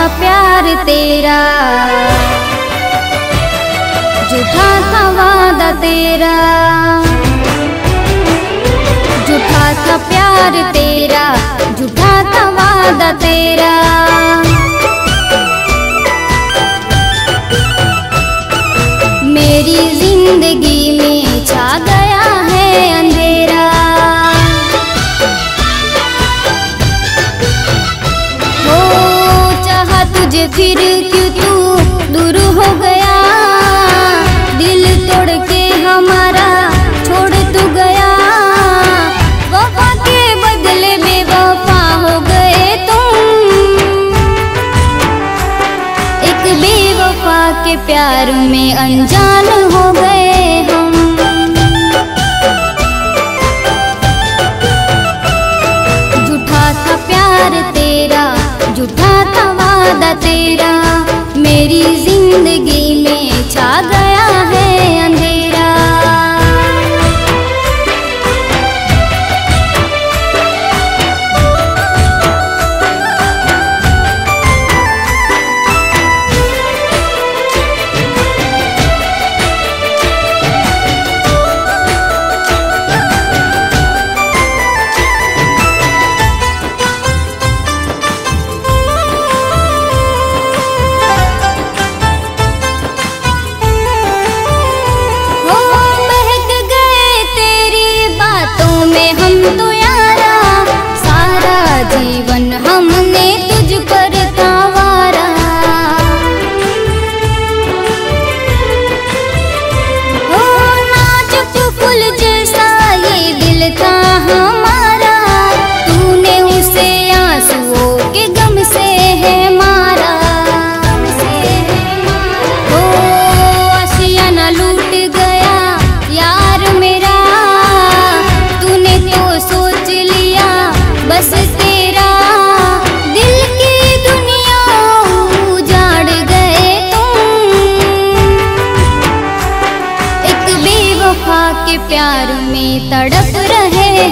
था प्यार तेरा। झूठा था वादा तेरा। झूठा था प्यार तेरा, झूठा था वादा तेरा। मेरी ज़िंदगी तुझे फिर क्यों तू दूर हो गया? दिल तोड़ के हमारा छोड़ तू गया। वफा के बदले में वफा हो गए तुम। एक बेवफा के प्यार में अनजान हो गए हम। झूठा था प्यार तेरा, झूठा था वादा तेरा मेरी ज़िंदगी में छा गया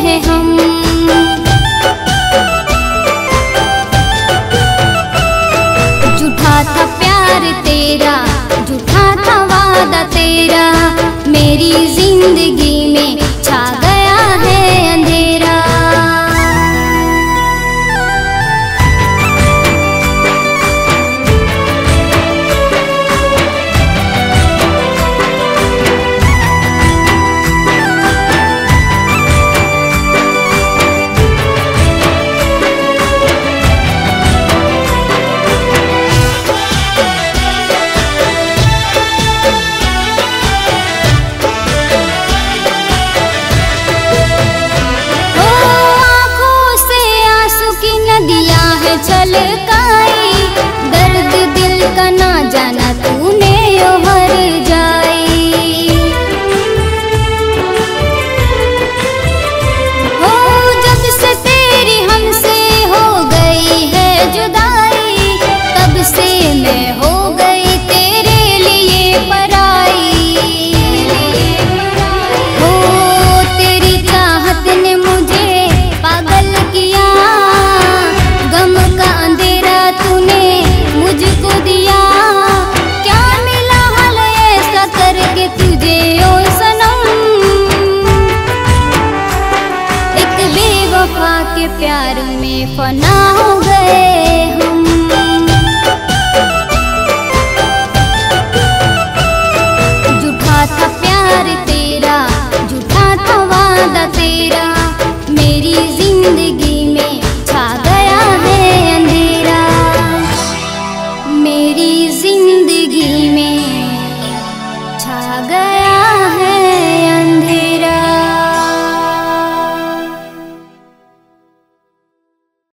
हैं हम। झूठा था प्यार तेरा झूठा था वादा तेरा मेरी ज़िंदगी नदियाँ है एक